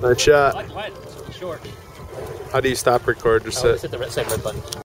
Nice shot. How do you stop record? Just Oh, hit. the red, same button.